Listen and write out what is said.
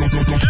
Fatality.